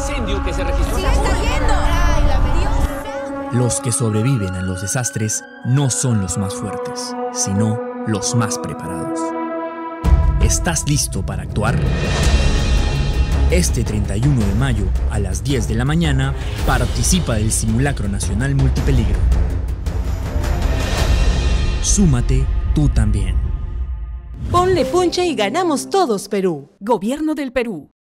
se registró. Cayendo! Los que sobreviven a los desastres no son los más fuertes, sino los más preparados. ¿Estás listo para actuar? Este 31 de mayo, a las 10 de la mañana, participa del Simulacro Nacional Multipeligro. Súmate tú también. Ponle punche y ganamos todos, Perú. Gobierno del Perú.